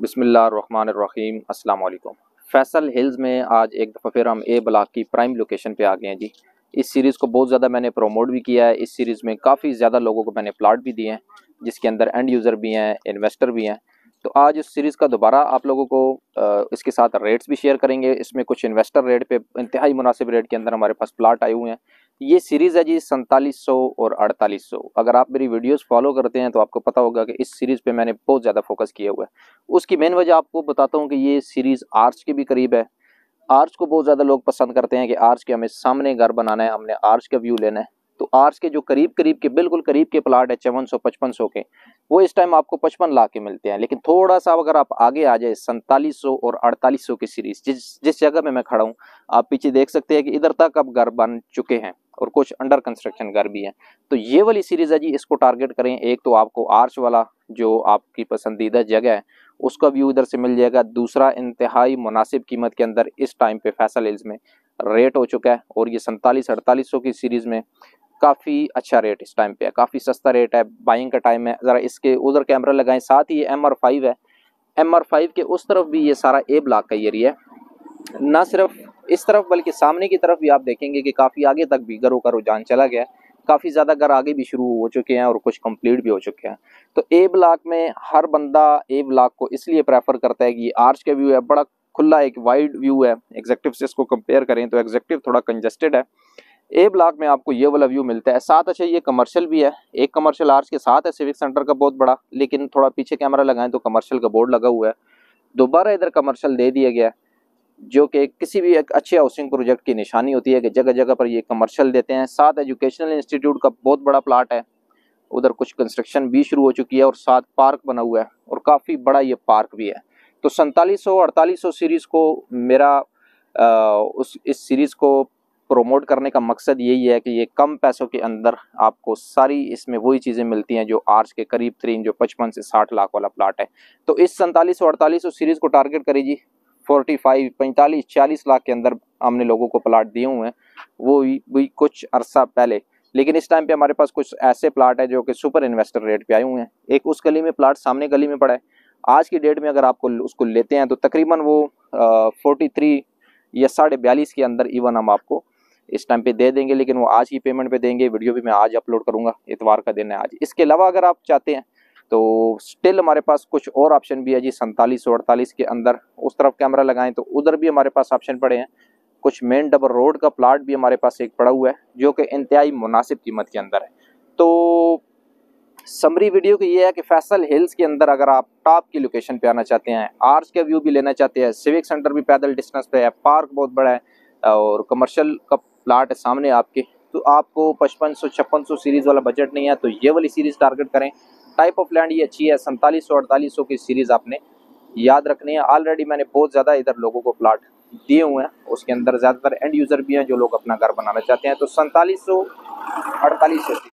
बिसमीम अस्सलाम फैसल हिल्स में आज एक दफ़ा फिर हम ए ब्लाक की प्राइम लोकेशन पे आ गए हैं जी। इस सीरीज़ को बहुत ज़्यादा मैंने प्रमोट भी किया है। इस सीरीज़ में काफ़ी ज़्यादा लोगों को मैंने प्लाट भी दिए हैं, जिसके अंदर एंड यूज़र भी हैं इन्वेस्टर भी हैं। तो आज इस सीरीज़ का दोबारा आप लोगों को इसके साथ रेट्स भी शेयर करेंगे। इसमें कुछ इन्वेस्टर रेट पे इंतहाई मुनासिब रेट के अंदर हमारे पास प्लाट आए हुए हैं। ये सीरीज़ है जी सैंतालीस सौ और अड़तालीस सौ। अगर आप मेरी वीडियोस फॉलो करते हैं तो आपको पता होगा कि इस सीरीज़ पे मैंने बहुत ज़्यादा फोकस किया हुआ है। उसकी मेन वजह आपको बताता हूँ कि ये सीरीज़ आर्च के भी करीब है। आर्च को बहुत ज़्यादा लोग पसंद करते हैं कि आर्च के हमें सामने घर बनाना है, हमने आर्च का व्यू लेना है। आर्स के जो करीब करीब के, बिल्कुल करीब के प्लाट है चौवन सौ, पचपन सौ के, वो इस टाइम आपको पचपन लाख के मिलते हैं। लेकिन थोड़ा सा अगर आप आगे आ जाए, सैंतालीस सौ और अड़तालीस सौ की सीरीज़ जिस जिस जगह में मैं खड़ा हूँ, आप पीछे देख सकते हैं कि इधर तक अब घर बन चुके हैं और कुछ अंडर कंस्ट्रक्शन घर भी हैं। तो ये वाली सीरीज़ है जी, इसको टारगेट करें। एक तो आपको आर्च वाला जो आपकी पसंदीदा जगह है, उसका व्यू इधर से मिल जाएगा। दूसरा, इंतहाई मुनासिब कीमत के अंदर इस टाइम पे फैसल हिल्स में रेट हो चुका है और ये सैंतालीस, अड़तालीस सौ की सीरीज़ में काफ़ी अच्छा रेट इस टाइम पे है, काफ़ी सस्ता रेट है बाइंग का टाइम है। ज़रा इसके उधर कैमरा लगाएँ, साथ ही ये एम आर फाइव है। एम आर फाइव के उस तरफ़ भी ये सारा ए ब्लॉक का एरिया है। ना सिर्फ़ इस तरफ़, बल्कि सामने की तरफ़ भी आप देखेंगे कि काफ़ी आगे तक भी घरों का रुझान चला गया है। काफ़ी ज़्यादा घर आगे भी शुरू हो चुके हैं और कुछ कंप्लीट भी हो चुके हैं। तो ए ब्लॉक में हर बंदा ए ब्लॉक को इसलिए प्रेफर करता है कि आर्च का व्यू है, बड़ा खुला एक वाइड व्यू है। एग्जेक्टिव से इसको कंपेयर करें तो एग्जेक्टिव थोड़ा कंजेस्टेड है। ए ब्लॉक में आपको ये वाला व्यू मिलता है। साथ अच्छा ये कमर्शियल भी है। एक कमर्शियल आर्च के साथ है सिविक सेंटर का बहुत बड़ा लेकिन थोड़ा पीछे कैमरा लगाएँ तो कमर्शियल का बोर्ड लगा हुआ है। दोबारा इधर कमर्शियल दे दिया गया जो कि किसी भी एक अच्छे हाउसिंग प्रोजेक्ट की निशानी होती है कि जगह जगह पर ये कमर्शियल देते हैं। साथ एजुकेशनल इंस्टीट्यूट का बहुत बड़ा प्लाट है। उधर कुछ कंस्ट्रक्शन भी शुरू हो चुकी है और साथ पार्क बना हुआ है और काफ़ी बड़ा ये पार्क भी है। तो सैंतालीस सौ सीरीज़ को मेरा आ, उस इस सीरीज़ को प्रोमोट करने का मकसद यही है कि ये कम पैसों के अंदर आपको सारी इसमें वही चीज़ें मिलती हैं जो आर्च के करीब तरीन, जो पचपन से साठ लाख वाला प्लाट है। तो इस सैंतालीस सौ अड़तालीस सौ सीरीज़ को टारगेट करी जी फोर्टी फाइव पैंतालीस, चालीस लाख के अंदर हमने लोगों को प्लाट दिए हुए हैं। वो भी कुछ अरसा पहले। लेकिन इस टाइम पे हमारे पास कुछ ऐसे प्लाट है जो कि सुपर इन्वेस्टर रेट पे आए हुए हैं। एक उस गली में प्लाट सामने गली में पड़ा है। आज की डेट में अगर आपको उसको लेते हैं तो तकरीबन वो फोर्टी थ्री या साढ़े बयालीस के अंदर इवन हम आपको इस टाइम पे दे देंगे, लेकिन वो आज ही पेमेंट पे देंगे। वीडियो भी मैं आज अपलोड करूँगा, इतवार का दिन है आज। इसके अलावा अगर आप चाहते हैं तो स्टिल हमारे पास कुछ और ऑप्शन भी है जी, सैंतालीस सौ अड़तालीस के अंदर। उस तरफ़ कैमरा लगाएँ तो उधर भी हमारे पास ऑप्शन पड़े हैं। कुछ मेन डबल रोड का प्लाट भी हमारे पास एक पड़ा हुआ है, जो कि इंतहाई मुनासिब कीमत के अंदर है। तो समरी वीडियो की ये है कि फैसल हिल्स के अंदर अगर आप टॉप की लोकेशन पे आना चाहते हैं आर्च का व्यू भी लेना चाहते हैं सिविक सेंटर भी पैदल डिस्टेंस पे है पार्क बहुत बड़ा है, और कमर्शियल का प्लाट है सामने आपके। तो आपको पचपन सौ, छप्पन सौ सीरीज़ वाला बजट नहीं है तो ये वाली सीरीज़ टारगेट करें। टाइप ऑफ़ लैंड ये अच्छी है, सैंतालीस सौ, अड़तालीस सौ की सीरीज़ आपने याद रखनी है। ऑलरेडी मैंने बहुत ज़्यादा इधर लोगों को प्लाट दिए हुए हैं, उसके अंदर ज़्यादातर एंड यूज़र भी हैं जो लोग अपना घर बनाना चाहते हैं। तो सैंतालीस सौ, अड़तालीस